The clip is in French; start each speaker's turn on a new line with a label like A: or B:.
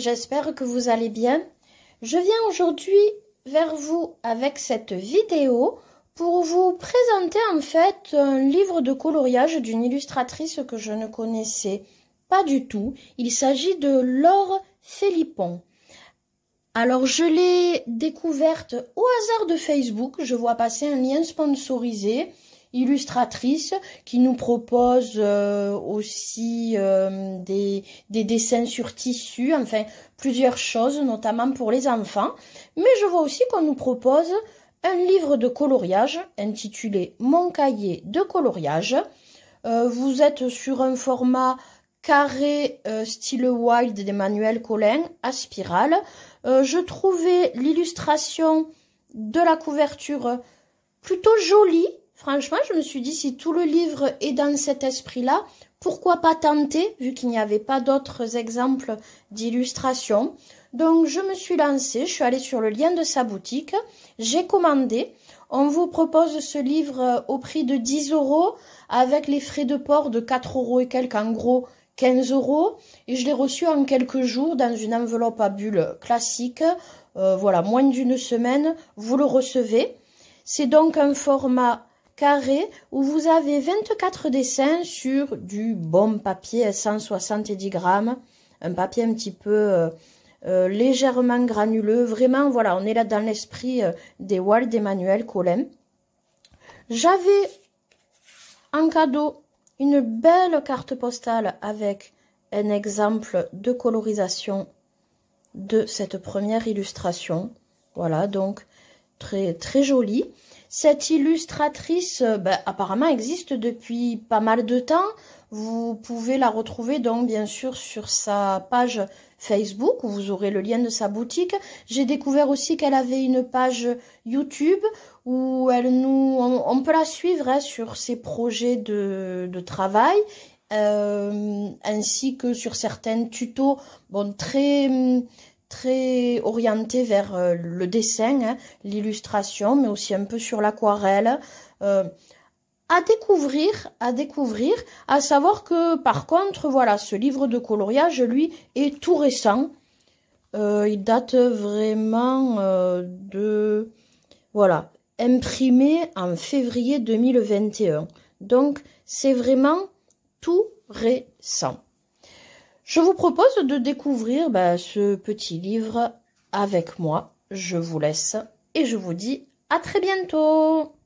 A: J'espère que vous allez bien. Je viens aujourd'hui vers vous avec cette vidéo pour vous présenter en fait un livre de coloriage d'une illustratrice que je ne connaissais pas du tout. Il s'agit de Laure Philippon. Alors je l'ai découverte au hasard de Facebook, je vois passer un lien sponsorisé illustratrice qui nous propose euh, aussi euh, des, des, dessins sur tissu, enfin plusieurs choses, notamment pour les enfants. Mais je vois aussi qu'on nous propose un livre de coloriage intitulé Mon cahier de coloriage. Euh, vous êtes sur un format carré style wild d'Emmanuel Collin à spirale. je trouvais l'illustration de la couverture plutôt jolie Franchement, je me suis dit, si tout le livre est dans cet esprit-là, pourquoi pas tenter, vu qu'il n'y avait pas d'autres exemples d'illustrations. Donc, je me suis lancée, je suis allée sur le lien de sa boutique, j'ai commandé. On vous propose ce livre au prix de 10 euros, avec les frais de port de 4 euros et quelques, en gros 15 euros. Et je l'ai reçu en quelques jours dans une enveloppe à bulles classique. Euh, voilà, moins d'une semaine, vous le recevez. C'est donc un format carré où vous avez 24 dessins sur du bon papier à 170 grammes, un papier un petit peu euh, euh, légèrement granuleux. Vraiment, voilà, on est là dans l'esprit euh, des walls d'Emmanuel Collin. J'avais en cadeau une belle carte postale avec un exemple de colorisation de cette première illustration. Voilà, donc très très jolie. Cette illustratrice, euh, ben, apparemment, existe depuis pas mal de temps. Vous pouvez la retrouver donc bien sûr sur sa page Facebook où vous aurez le lien de sa boutique. J'ai découvert aussi qu'elle avait une page YouTube où elle nous, on, peut la suivre hein, sur ses projets de, travail. Euh, ainsi que sur certains tutos bon très très orienté vers euh, le dessin, hein, l'illustration, mais aussi un peu sur l'aquarelle. Euh, à découvrir, à découvrir, à savoir que par contre, voilà, ce livre de coloriage, lui, est tout récent. Euh, il date vraiment de, voilà, imprimé en février 2021. Donc, c'est vraiment tout récent. Je vous propose de découvrir bah, ce petit livre avec moi. Je vous laisse et je vous dis à très bientôt